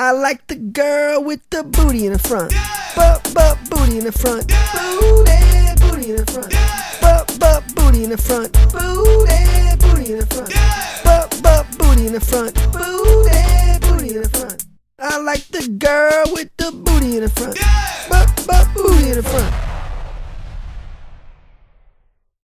I like the girl with the booty in the front. But but booty in the front. Booty, booty in the front. Butt, but booty in the front. Booty, booty in the front. Butt, but booty in the front. Booty, booty in the front. I like the girl with the booty in the front. Butt, but booty in the front.